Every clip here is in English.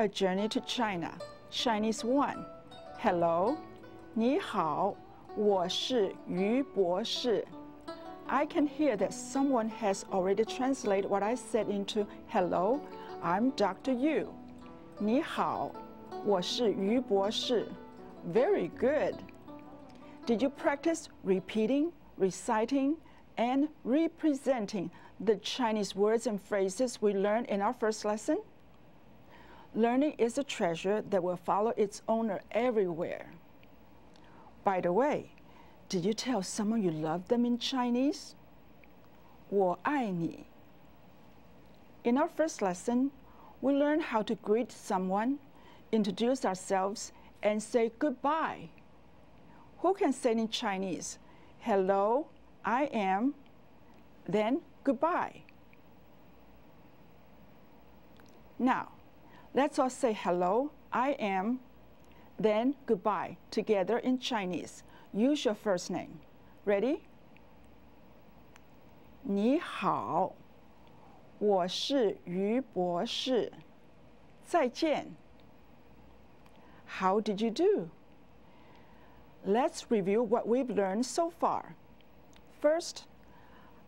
Welcome to a journey to China. Chinese 1. Hello. 你好,我是于博士. I can hear that someone has already translated what I said into Hello, I'm Dr. Yu. 你好,我是于博士. Very good. Did you practice repeating, reciting, and representing the Chinese words and phrases we learned in our first lesson? Learning is a treasure that will follow its owner everywhere. By the way, did you tell someone you love them in Chinese? 我爱你. In our first lesson, we learned how to greet someone, introduce ourselves, and say goodbye. Who can say in Chinese, hello, I am, then goodbye? Now, Let's all say hello, I am, then goodbye together in Chinese. Use your first name. Ready? 你好，我是于博士。再见。How did you do? Let's review what we've learned so far. First,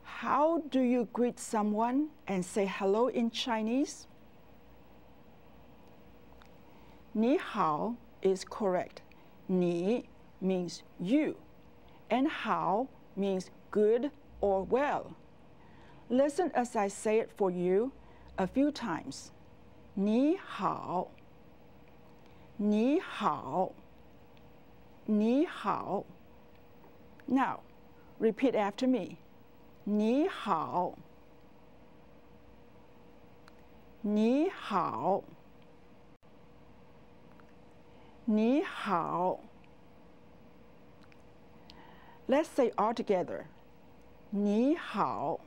how do you greet someone and say hello in Chinese? Ni hao is correct. Ni means you, and hao means good or well. Listen as I say it for you a few times. Ni hao. Ni hao. Ni hao. Now, repeat after me. Ni hao. Ni hao. Ni hao. Let's say all together. Ni hao.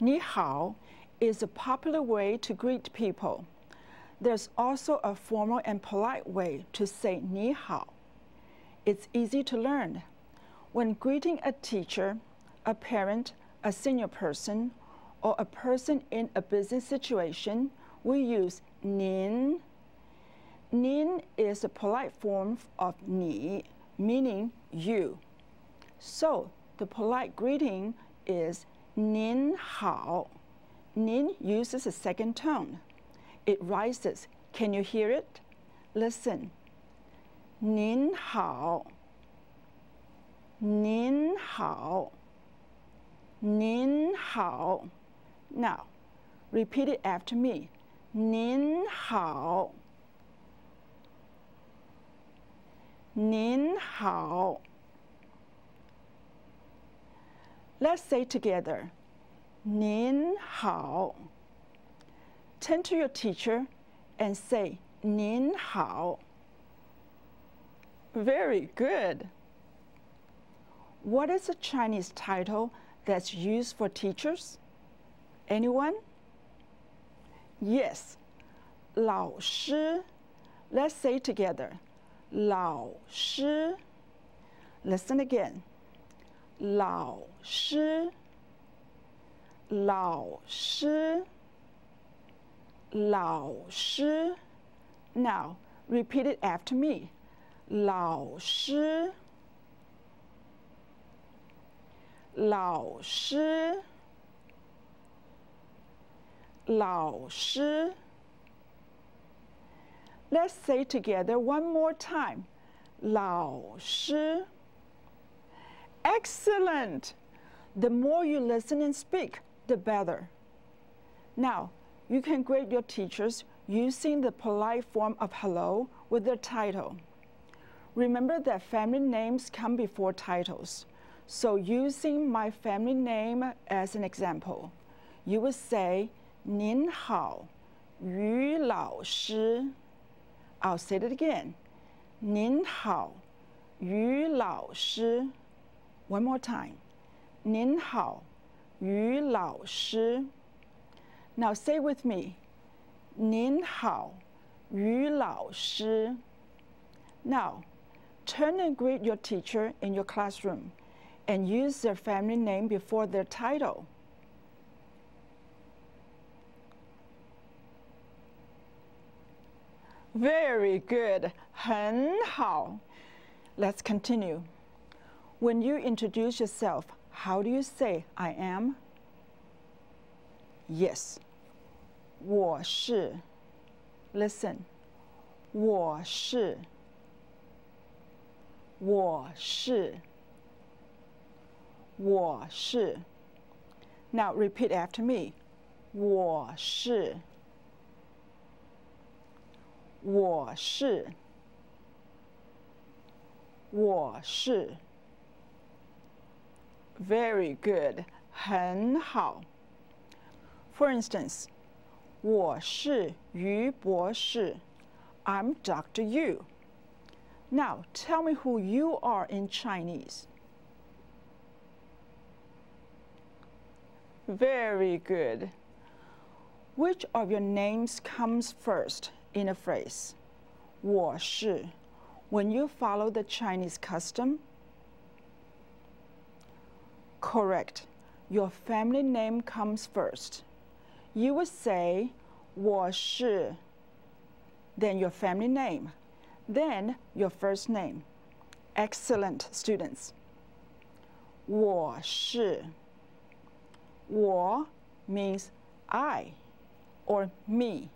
Ni hao is a popular way to greet people. There's also a formal and polite way to say ni hao. It's easy to learn. When greeting a teacher, a parent, a senior person, or a person in a business situation, we use nin Nin is a polite form of ni, meaning you. So the polite greeting is Nin hao. Nin uses a second tone. It rises. Can you hear it? Listen. Nin hao. Nin hao. Nin hao. Now, repeat it after me. Nin hao. 您好. Let's say together, 您好. Turn to your teacher and say, 您好. Very good. What is a Chinese title that's used for teachers? Anyone? Yes, 老师. Let's say together, 老师. Listen again. 老师,老师,老师. Now, repeat it after me. 老师,老师,老师. Let's say together one more time. 老师. Excellent! The more you listen and speak, the better. Now, you can grade your teachers using the polite form of hello with their title. Remember that family names come before titles. So using my family name as an example, you would say, 您好,于老师. I'll say it again. 您好,于老师. One more time. 您好,于老师. Now say with me. 您好,于老师. Now, turn and greet your teacher in your classroom and use their family name before their title. Very good. 很好. Let's continue. When you introduce yourself, how do you say I am? Yes. 我是. Listen. 我是。我是。我是。Now repeat after me. 我是。我是。 我是。very good, 很好. For instance, 我是于博士. I'm Dr. Yu. Now, tell me who you are in Chinese. Very good. Which of your names comes first in a phrase? 我是. When you follow the Chinese custom, Correct. Your family name comes first. You would say 我是 then your family name, then your first name. Excellent students. 我是我 means I or me.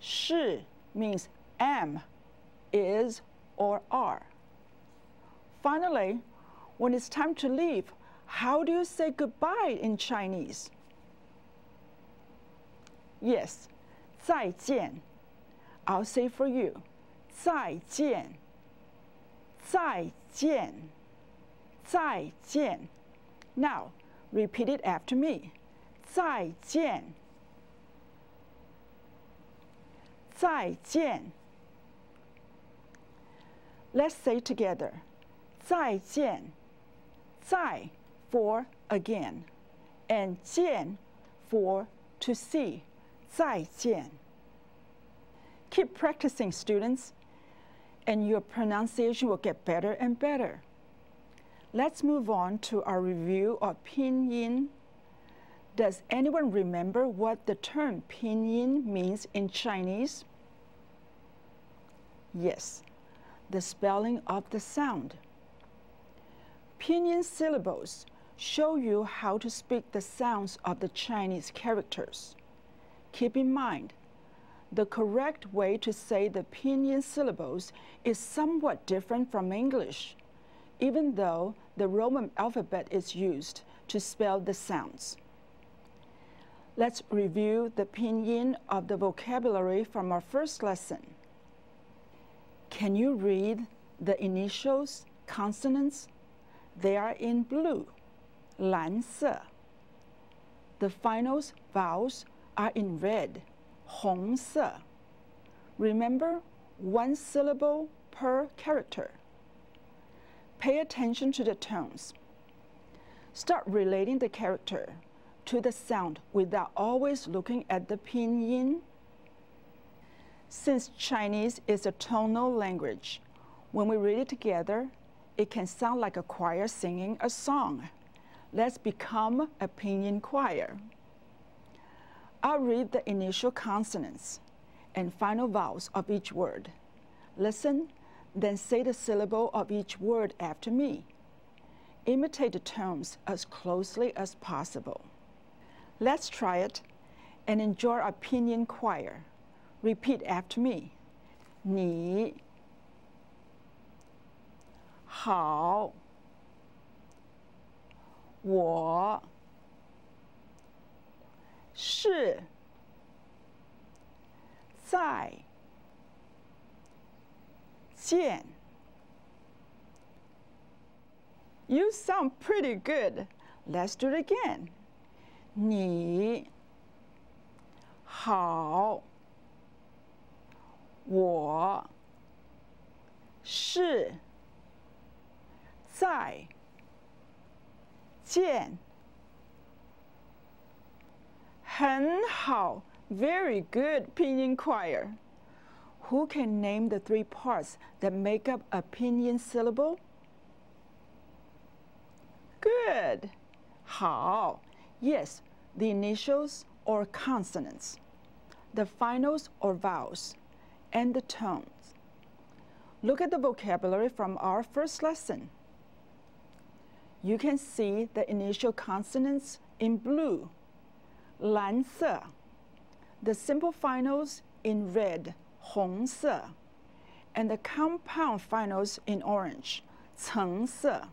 是 means am, is, or are. Finally, when it's time to leave, how do you say goodbye in Chinese? Yes, 再见. I'll say for you, 再见,再见,再见. Now, repeat it after me. 再见,再见. Let's say together. 再见,再for again, and 见 for to see, 再见. Keep practicing, students, and your pronunciation will get better and better. Let's move on to our review of pinyin. does anyone remember what the term pinyin means in Chinese? Yes, the spelling of the sound. Pinyin syllables show you how to speak the sounds of the Chinese characters. Keep in mind, the correct way to say the pinyin syllables is somewhat different from English, even though the Roman alphabet is used to spell the sounds. Let's review the pinyin of the vocabulary from our first lesson. Can you read the initials, consonants? They are in blue. 蓝色. The finals vowels are in red, 红色. Remember, one syllable per character. Pay attention to the tones. Start relating the character to the sound without always looking at the pinyin. Since Chinese is a tonal language, when we read it together, it can sound like a choir singing a song. Let's become a pinyin choir. I'll read the initial consonants and final vowels of each word. Listen, then say the syllable of each word after me. Imitate the tones as closely as possible. Let's try it and enjoy our pinyin choir. Repeat after me. 你好我是再见 You sound pretty good. Let's do it again. 你好，我是再见，很好，very good，拼音 choir。Who can name the three parts that make up a pinyin syllable? Good. 好。Yes, the initials or consonants, the finals or vowels, and the tones. Look at the vocabulary from our first lesson. You can see the initial consonants in blue, 蓝色, the simple finals in red, 红色, and the compound finals in orange, 橙色.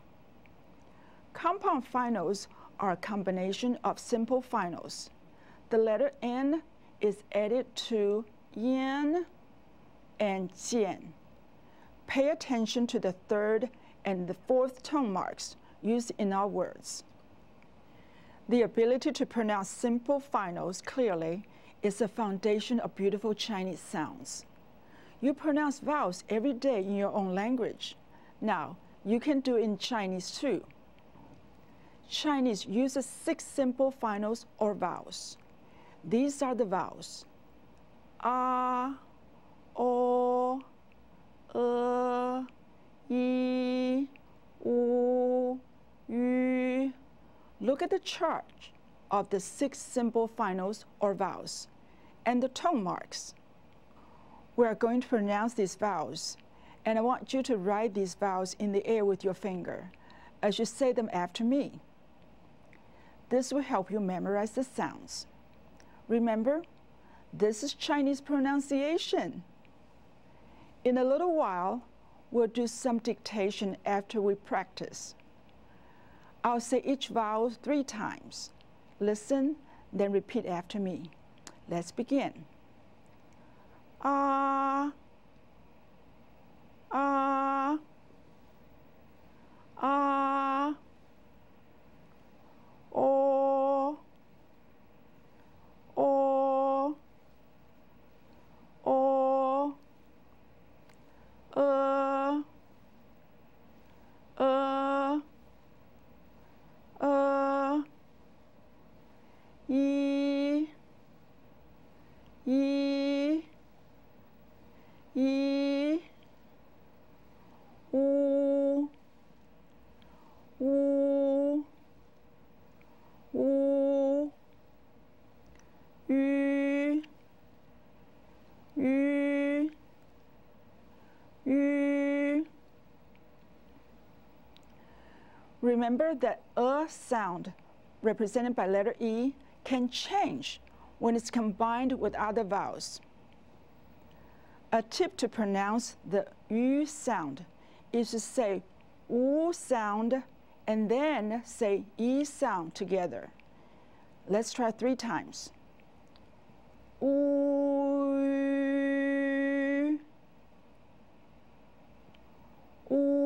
Compound finals are a combination of simple finals. The letter N is added to yan and jian. Pay attention to the third and the fourth tone marks used in our words. The ability to pronounce simple finals clearly is the foundation of beautiful Chinese sounds. You pronounce vowels every day in your own language. Now, you can do in Chinese too. Chinese uses six simple finals or vowels. These are the vowels. A, O, E, I, U, Yu. Look at the chart of the six simple finals or vowels and the tone marks. We are going to pronounce these vowels, and I want you to write these vowels in the air with your finger as you say them after me. This will help you memorize the sounds. Remember, this is Chinese pronunciation. In a little while, we'll do some dictation after we practice. I'll say each vowel three times. Listen, then repeat after me. Let's begin. Ah, ah, ah, oh, oh, oh, uh, uh, uh, e, e, e, u, u, u, ü, ü, ü. Remember that a sound represented by letter E can change when it's combined with other vowels. A tip to pronounce the U sound is to say U sound and then say E sound together. Let's try three times. U, U, U.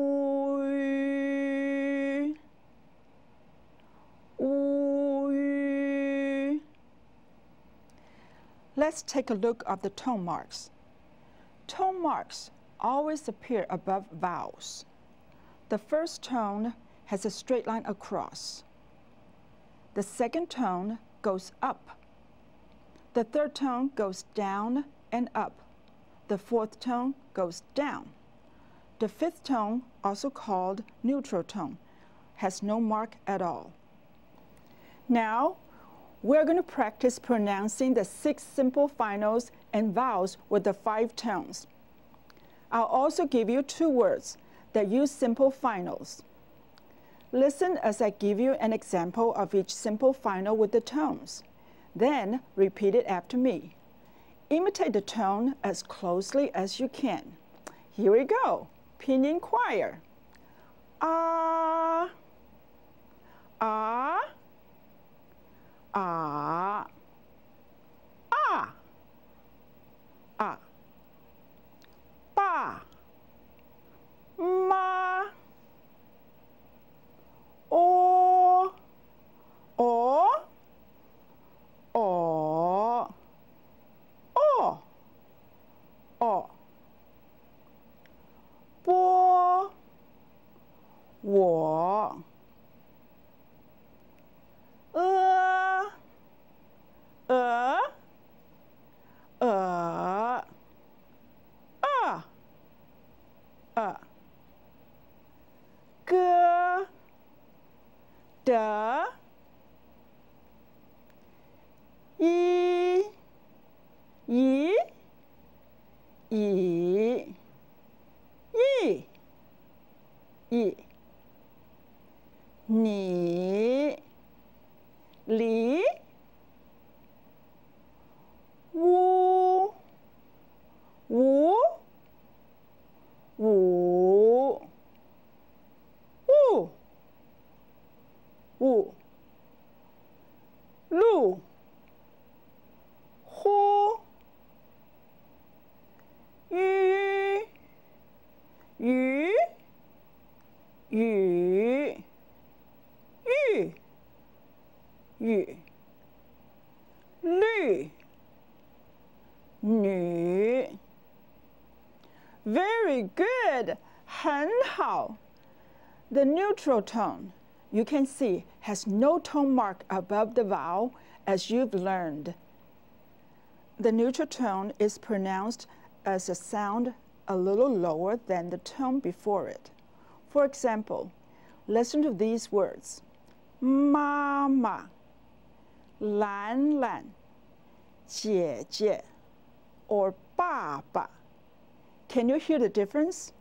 Let's take a look at the tone marks. Tone marks always appear above vowels. The first tone has a straight line across. The second tone goes up. The third tone goes down and up. The fourth tone goes down. The fifth tone, also called neutral tone, has no mark at all. Now, we're going to practice pronouncing the six simple finals and vowels with the five tones. I'll also give you two words that use simple finals. Listen as I give you an example of each simple final with the tones. Then repeat it after me. Imitate the tone as closely as you can. Here we go. Pinyin choir. Ah, ah, ah, neutral tone you can see has no tone mark above the vowel as you've learned. The neutral tone is pronounced as a sound a little lower than the tone before it. For example, listen to these words. Mama, Lan Lan, 姐姐 or Baba. Can you hear the difference?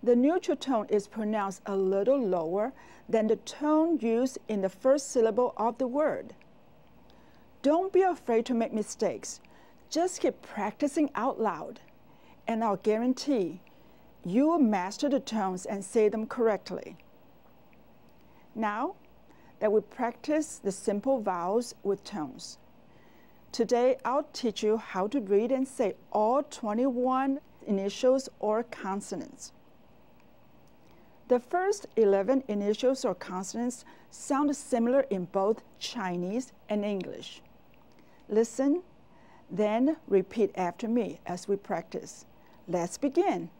The neutral tone is pronounced a little lower than the tone used in the first syllable of the word. Don't be afraid to make mistakes. Just keep practicing out loud, and I'll guarantee you will master the tones and say them correctly. Now that we practice the simple vowels with tones, today I'll teach you how to read and say all 21 initials or consonants. The first 11 initials or consonants sound similar in both Chinese and English. Listen, then repeat after me as we practice. Let's begin.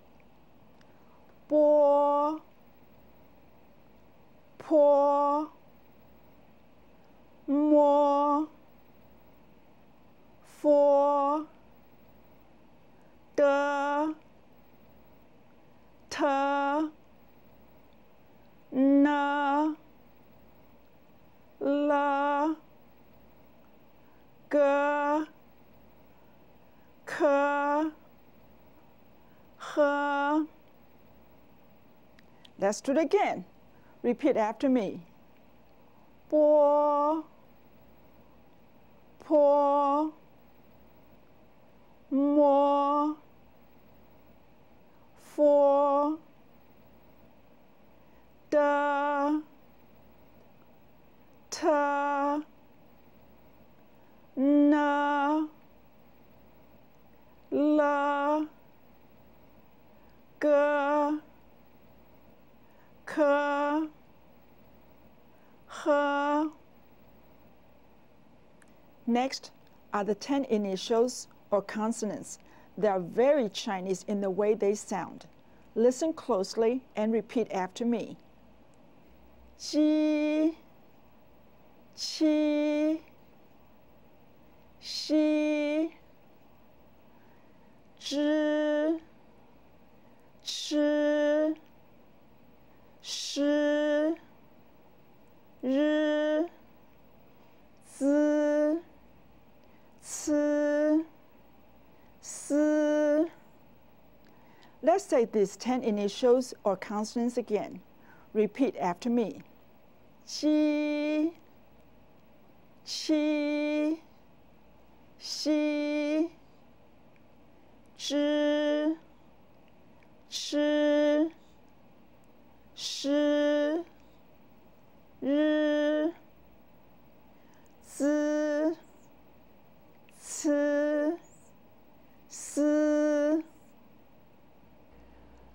Bo, po, mo, for, de, te, Let's do it again. Repeat after me. Bo, po, mo, for, da, ta, na, la, ga, ka, ha. Next are the 10 initials or consonants. They are very Chinese in the way they sound. Listen closely and repeat after me. Ji, qi, xi, zhi, chi, shi, ri, zi, ci, si. Let's say these 10 initials or consonants again. Repeat after me. Qi, qi, xi, zhi, chi, shi, ri, zi, ci, si.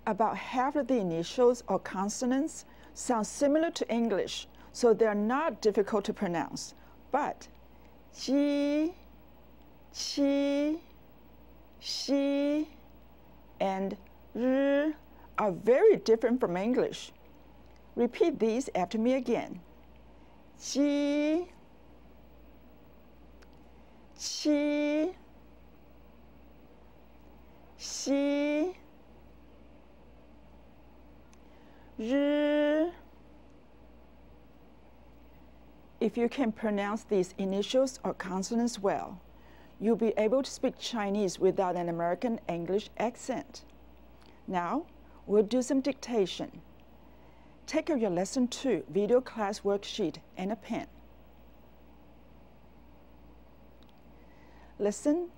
About half of the initials or consonants sound similar to English, so they're not difficult to pronounce. But ji, qi, xi, and r are very different from English. Repeat these after me again. Ji, qi, xi, r. If you can pronounce these initials or consonants well, you'll be able to speak Chinese without an American English accent. Now, we'll do some dictation. Take out your Lesson 2 video class worksheet and a pen. Listen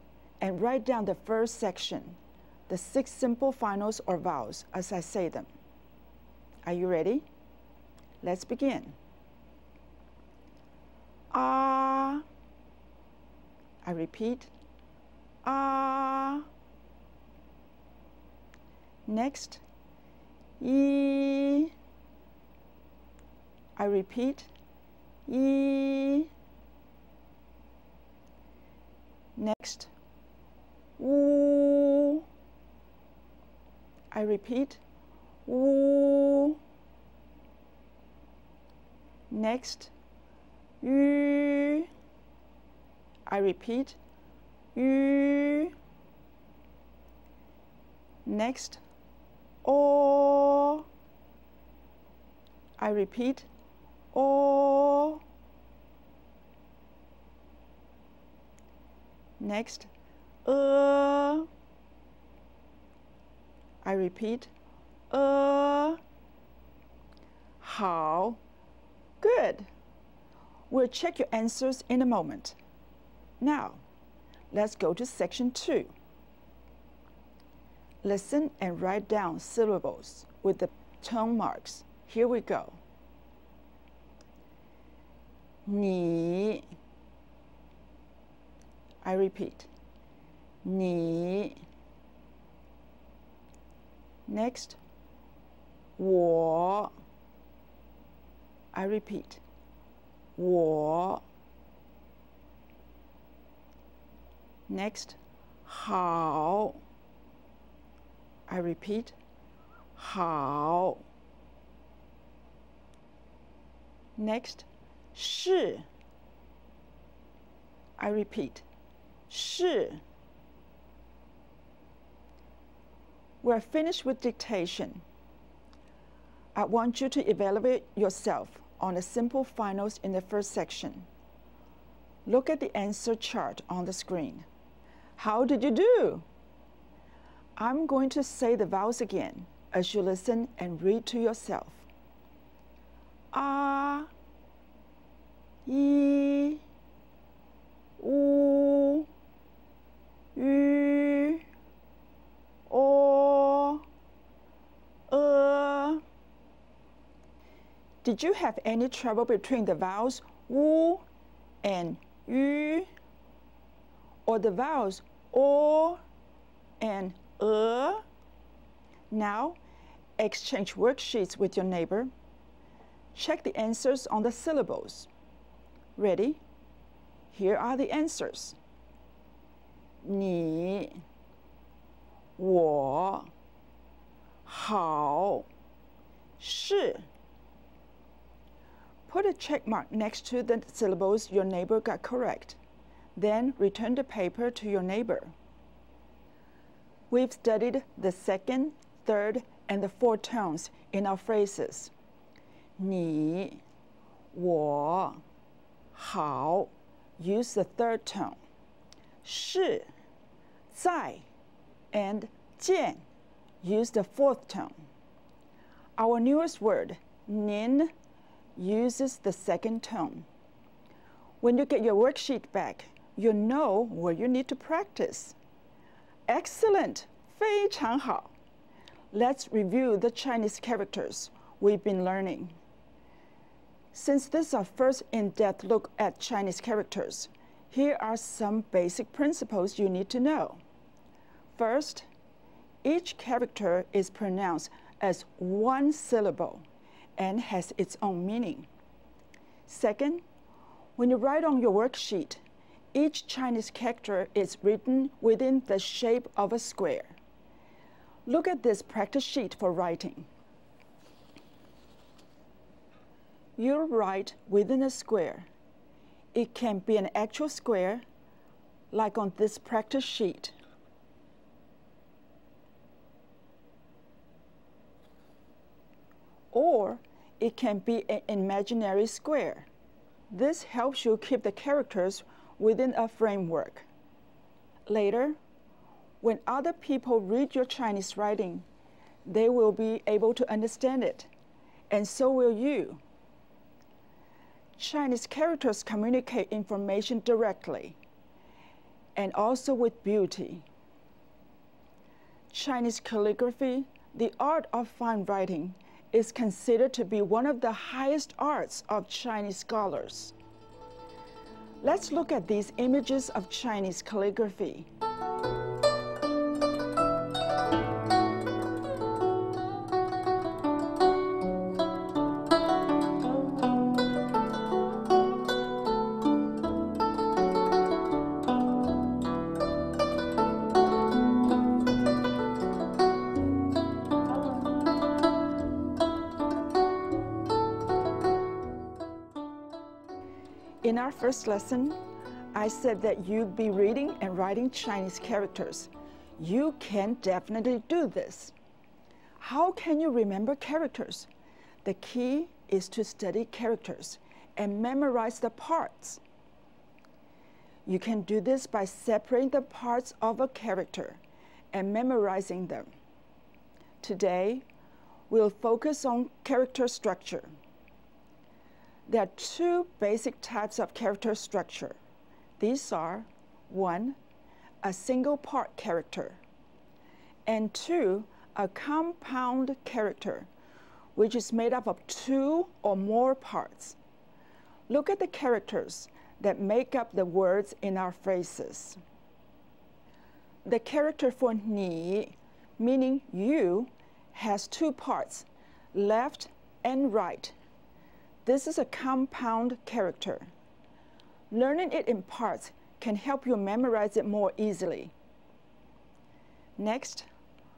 and write down the first section, the six simple finals or vowels as I say them. Are you ready? Let's begin. Ah. I repeat. Ah. Next. E. I repeat. E. Next. Woo. I repeat. Woo. Next. Yu. I repeat. Yu. Next. O. I repeat. O. Next. Uh. I repeat. Uh. How. Good. We'll check your answers in a moment. Now, let's go to section two. Listen and write down syllables with the tone marks. Here we go. 你 I repeat. 你 Next. 我 I repeat. 我 Next. 好 I repeat. 好 Next. 是 I repeat. 是 We're finished with dictation. I want you to evaluate yourself on the simple finals in the first section. Look at the answer chart on the screen. How did you do? I'm going to say the vowels again as you listen and read to yourself. Ah, yi, u, yu, o, uh. Did you have any trouble between the vowels wu and yu or the vowels o and uh? Now, exchange worksheets with your neighbor. Check the answers on the syllables. Ready? Here are the answers. 你我好是 Put a check mark next to the syllables your neighbor got correct. Then return the paper to your neighbor. We've studied the second, third, and the fourth tones in our phrases. 你,我,好 use the third tone. 是,再 and 见 use the fourth tone. Our newest word, 您 uses the second tone. When you get your worksheet back, you know where you need to practice. Excellent! 非常好. Let's review the Chinese characters we've been learning. Since this is our first in-depth look at Chinese characters, here are some basic principles you need to know. First, each character is pronounced as one syllable and has its own meaning. Second, when you write on your worksheet, each Chinese character is written within the shape of a square. Look at this practice sheet for writing. You'll write within a square. It can be an actual square, like on this practice sheet. Or it can be an imaginary square. This helps you keep the characters within a framework. Later, when other people read your Chinese writing, they will be able to understand it, and so will you. Chinese characters communicate information directly and also with beauty. Chinese calligraphy, the art of fine writing, is considered to be one of the highest arts of Chinese scholars. Let's look at these images of Chinese calligraphy. First lesson, I said that you'd be reading and writing Chinese characters. You can definitely do this. How can you remember characters? The key is to study characters and memorize the parts. You can do this by separating the parts of a character and memorizing them. Today, we'll focus on character structure. There are two basic types of character structure. These are one, a single part character, and two, a compound character, which is made up of two or more parts. Look at the characters that make up the words in our phrases. The character for ni, meaning you, has two parts, left and right. This is a compound character. Learning it in parts can help you memorize it more easily. Next,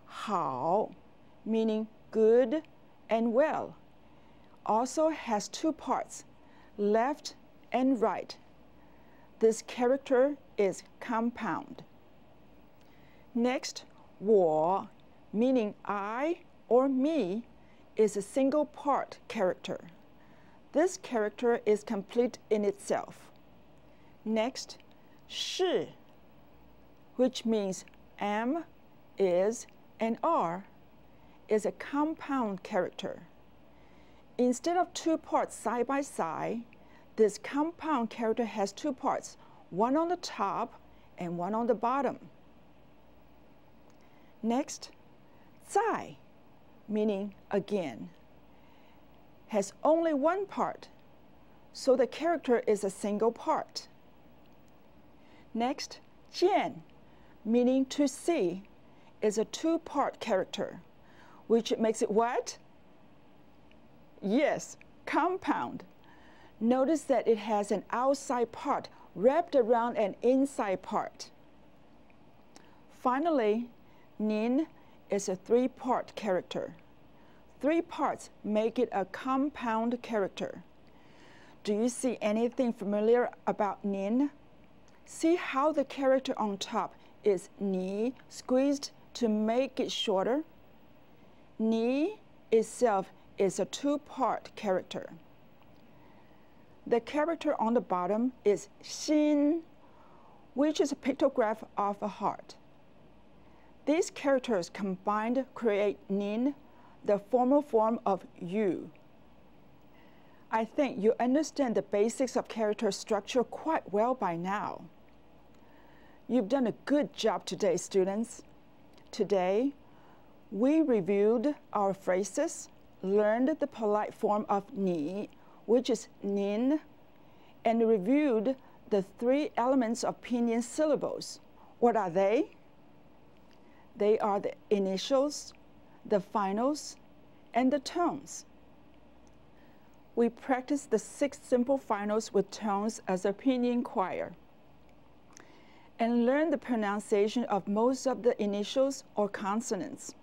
hao, meaning good and well, also has two parts, left and right. This character is compound. Next, 我, meaning I or me, is a single part character. This character is complete in itself. Next, shi, which means am, is, and are, is a compound character. Instead of two parts side by side, this compound character has two parts, one on the top and one on the bottom. Next, 再, meaning again has only one part, so the character is a single part. Next, jian, meaning to see, is a two-part character, which makes it what? Yes, compound. Notice that it has an outside part wrapped around an inside part. Finally, nin is a three-part character. Three parts make it a compound character. Do you see anything familiar about Nin? See how the character on top is Ni squeezed to make it shorter? Ni itself is a two-part character. The character on the bottom is Xin, which is a pictograph of a heart. These characters combined create Nin the formal form of you. I think you understand the basics of character structure quite well by now. You've done a good job today, students. Today, we reviewed our phrases, learned the polite form of ni, which is nin, and reviewed the three elements of pinyin syllables. What are they? They are the initials, the finals, and the tones. We practice the six simple finals with tones as a pinyin choir and learn the pronunciation of most of the initials or consonants.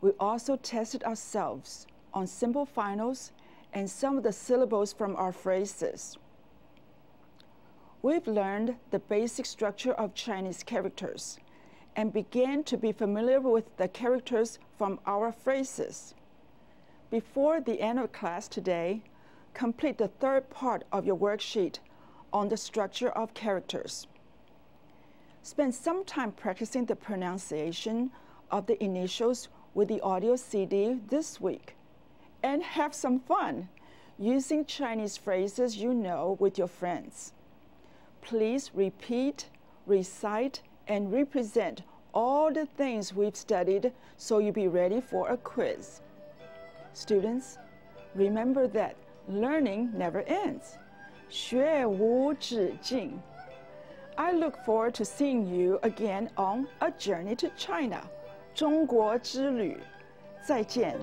We also tested ourselves on simple finals and some of the syllables from our phrases. We've learned the basic structure of Chinese characters and began to be familiar with the characters from our phrases. Before the end of class today, complete the third part of your worksheet on the structure of characters. Spend some time practicing the pronunciation of the initials with the audio CD this week and have some fun using Chinese phrases you know with your friends. Please repeat, recite, and represent all the things we've studied so you'll be ready for a quiz. Students, remember that learning never ends. 学无止境. I look forward to seeing you again on A Journey to China. 中国之旅，再见。